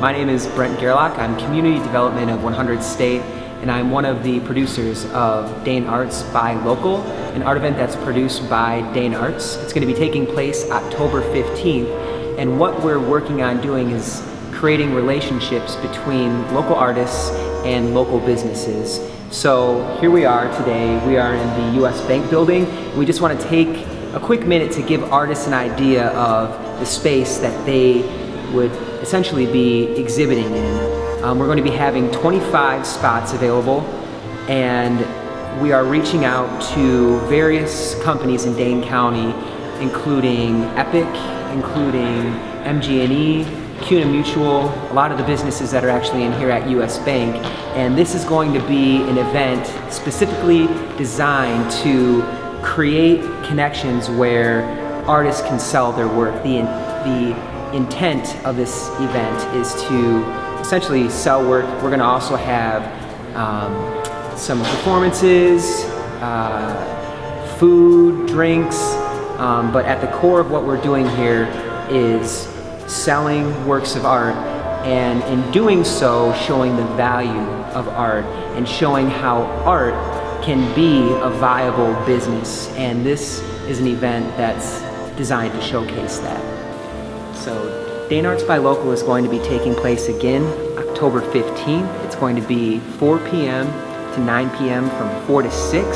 My name is Brent Gerlach. I'm Community Development of 100 State, and I'm one of the producers of Dane Arts Buy Local, an art event that's produced by Dane Arts. It's going to be taking place October 15th, and what we're working on doing is creating relationships between local artists and local businesses. So here we are today. We are in the US Bank building. We just want to take a quick minute to give artists an idea of the space that they would essentially be exhibiting in. Um, we're going to be having 25 spots available and we are reaching out to various companies in Dane County including Epic, including MG&E, CUNA Mutual, a lot of the businesses that are actually in here at US Bank. And this is going to be an event specifically designed to create connections where artists can sell their work. The, the intent of this event is to essentially sell work. We're gonna also have um, some performances, uh, food, drinks, um, but at the core of what we're doing here is selling works of art and in doing so showing the value of art and showing how art can be a viable business and this is an event that's designed to showcase that. So Dane Arts Buy Local is going to be taking place again October 15th. It's going to be 4 p.m. to 9 p.m. from 4 to 6.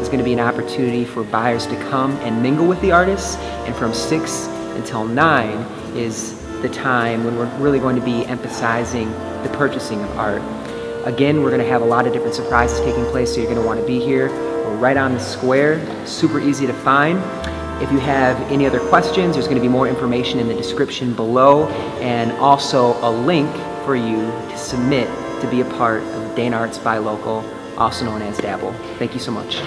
It's going to be an opportunity for buyers to come and mingle with the artists and from 6 until 9 is the time when we're really going to be emphasizing the purchasing of art. Again, we're going to have a lot of different surprises taking place, so you're going to want to be here. We're right on the square, super easy to find. If you have any other questions, there's going to be more information in the description below and also a link for you to submit to be a part of Dane Arts Buy Local, also known as DABL. Thank you so much.